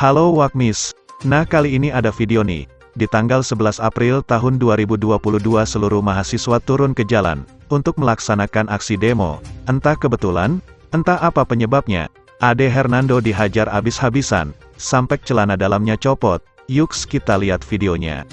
Halo Wakmis. Nah kali ini ada video nih. Di tanggal 11 April tahun 2022 seluruh mahasiswa turun ke jalan, untuk melaksanakan aksi demo. Entah kebetulan, entah apa penyebabnya, Ade Hernando dihajar habis-habisan sampai celana dalamnya copot. Yuk kita lihat videonya.